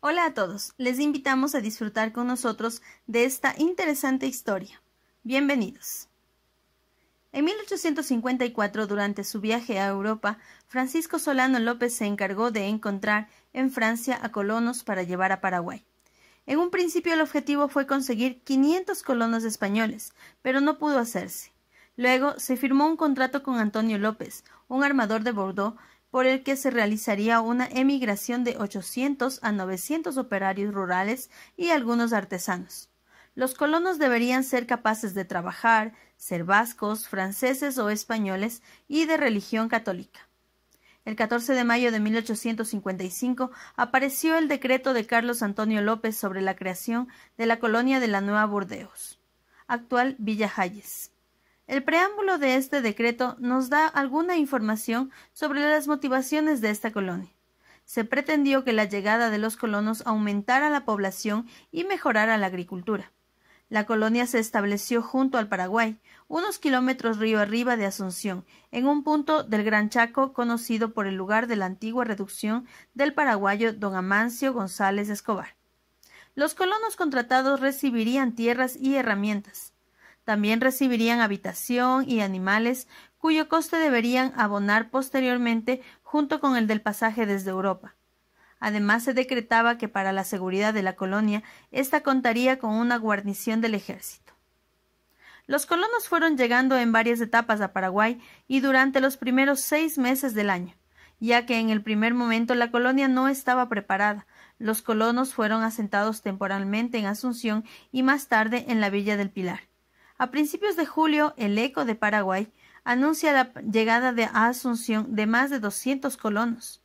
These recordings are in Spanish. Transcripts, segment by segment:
Hola a todos, les invitamos a disfrutar con nosotros de esta interesante historia. Bienvenidos. En 1854, durante su viaje a Europa, Francisco Solano López se encargó de encontrar en Francia a colonos para llevar a Paraguay. En un principio el objetivo fue conseguir 500 colonos españoles, pero no pudo hacerse. Luego se firmó un contrato con Antonio López, un armador de Bordeaux, por el que se realizaría una emigración de 800 a 900 operarios rurales y algunos artesanos. Los colonos deberían ser capaces de trabajar, ser vascos, franceses o españoles y de religión católica. El 14 de mayo de 1855 apareció el decreto de Carlos Antonio López sobre la creación de la colonia de la Nueva Burdeos, actual Villa Hayes. El preámbulo de este decreto nos da alguna información sobre las motivaciones de esta colonia. Se pretendió que la llegada de los colonos aumentara la población y mejorara la agricultura. La colonia se estableció junto al Paraguay, unos kilómetros río arriba de Asunción, en un punto del Gran Chaco conocido por el lugar de la antigua reducción del paraguayo don Amancio González Escobar. Los colonos contratados recibirían tierras y herramientas. También recibirían habitación y animales, cuyo coste deberían abonar posteriormente junto con el del pasaje desde Europa. Además, se decretaba que para la seguridad de la colonia ésta contaría con una guarnición del ejército. Los colonos fueron llegando en varias etapas a Paraguay y durante los primeros seis meses del año, ya que en el primer momento la colonia no estaba preparada. Los colonos fueron asentados temporalmente en Asunción y más tarde en la villa del Pilar. A principios de julio, el Eco de Paraguay anuncia la llegada de Asunción de más de 200 colonos.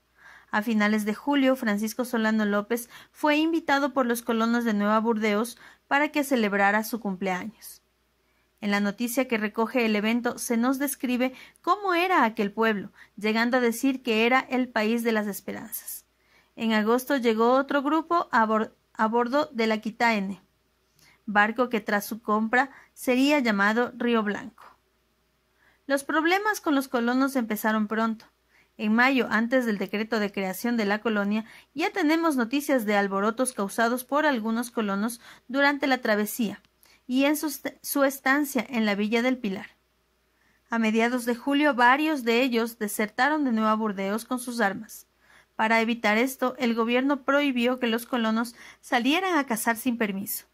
A finales de julio, Francisco Solano López fue invitado por los colonos de Nueva Burdeos para que celebrara su cumpleaños. En la noticia que recoge el evento se nos describe cómo era aquel pueblo, llegando a decir que era el país de las esperanzas. En agosto llegó otro grupo a, bordo de la Quitaene, barco que tras su compra sería llamado Río Blanco. Los problemas con los colonos empezaron pronto. En mayo, antes del decreto de creación de la colonia, ya tenemos noticias de alborotos causados por algunos colonos durante la travesía y en su, estancia en la villa del Pilar. A mediados de julio, varios de ellos desertaron de Nueva Burdeos con sus armas. Para evitar esto, el gobierno prohibió que los colonos salieran a cazar sin permiso.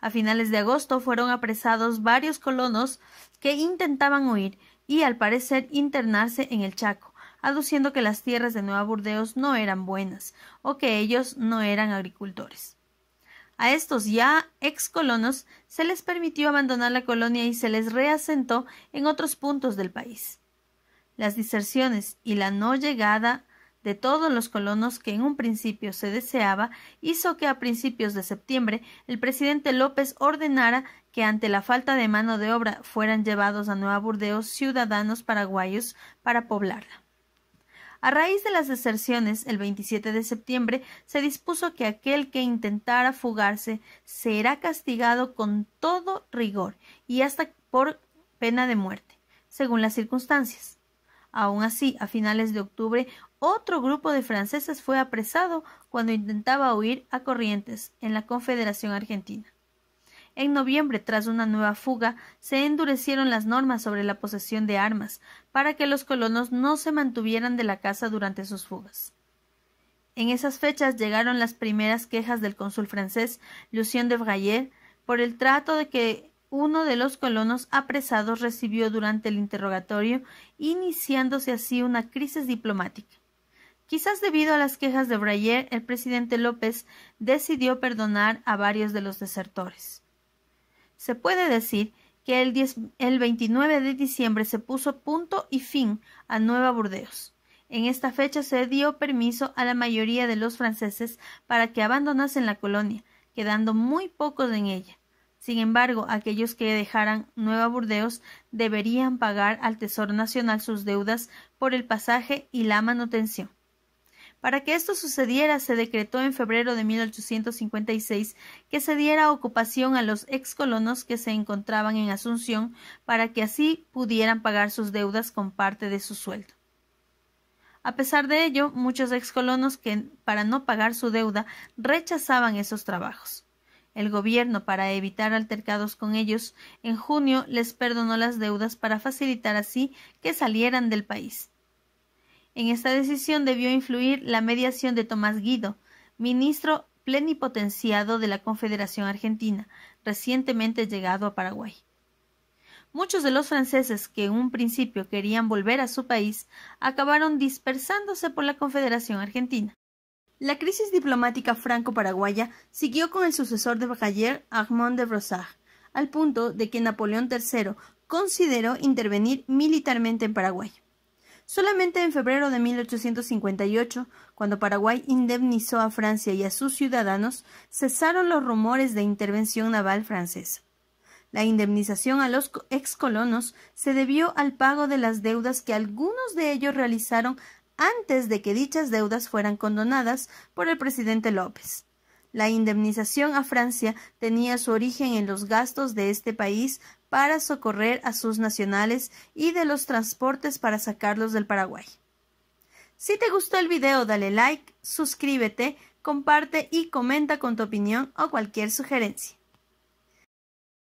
A finales de agosto fueron apresados varios colonos que intentaban huir y al parecer internarse en el Chaco, aduciendo que las tierras de Nueva Burdeos no eran buenas o que ellos no eran agricultores. A estos ya ex colonos se les permitió abandonar la colonia y se les reasentó en otros puntos del país. Las diserciones y la no llegada de todos los colonos que en un principio se deseaba hizo que a principios de septiembre el presidente López ordenara que ante la falta de mano de obra fueran llevados a Nueva Burdeos ciudadanos paraguayos para poblarla. A raíz de las deserciones, el 27 de septiembre se dispuso que aquel que intentara fugarse será castigado con todo rigor y hasta por pena de muerte, según las circunstancias. Aun así, a finales de octubre, otro grupo de franceses fue apresado cuando intentaba huir a Corrientes, en la Confederación Argentina. En noviembre, tras una nueva fuga, se endurecieron las normas sobre la posesión de armas, para que los colonos no se mantuvieran de la casa durante sus fugas. En esas fechas llegaron las primeras quejas del cónsul francés Lucien de Brayer por el trato de que uno de los colonos apresados recibió durante el interrogatorio, iniciándose así una crisis diplomática. Quizás debido a las quejas de Brayer, el presidente López decidió perdonar a varios de los desertores. Se puede decir que el, el 29 de diciembre se puso punto y fin a Nueva Burdeos. En esta fecha se dio permiso a la mayoría de los franceses para que abandonasen la colonia, quedando muy pocos en ella. Sin embargo, aquellos que dejaran Nueva Burdeos deberían pagar al Tesoro Nacional sus deudas por el pasaje y la manutención. Para que esto sucediera, se decretó en febrero de 1856 que se diera ocupación a los ex colonos que se encontraban en Asunción para que así pudieran pagar sus deudas con parte de su sueldo. A pesar de ello, muchos excolonos que, para no pagar su deuda, rechazaban esos trabajos. El gobierno, para evitar altercados con ellos, en junio les perdonó las deudas para facilitar así que salieran del país. En esta decisión debió influir la mediación de Tomás Guido, ministro plenipotenciado de la Confederación Argentina, recientemente llegado a Paraguay. Muchos de los franceses que en un principio querían volver a su país acabaron dispersándose por la Confederación Argentina. La crisis diplomática franco-paraguaya siguió con el sucesor de Bacayer, Armand de Brossard, al punto de que Napoleón III consideró intervenir militarmente en Paraguay. Solamente en febrero de 1858, cuando Paraguay indemnizó a Francia y a sus ciudadanos, cesaron los rumores de intervención naval francesa. La indemnización a los excolonos se debió al pago de las deudas que algunos de ellos realizaron antes de que dichas deudas fueran condonadas por el presidente López. La indemnización a Francia tenía su origen en los gastos de este país para socorrer a sus nacionales y de los transportes para sacarlos del Paraguay. Si te gustó el video, dale like, suscríbete, comparte y comenta con tu opinión o cualquier sugerencia.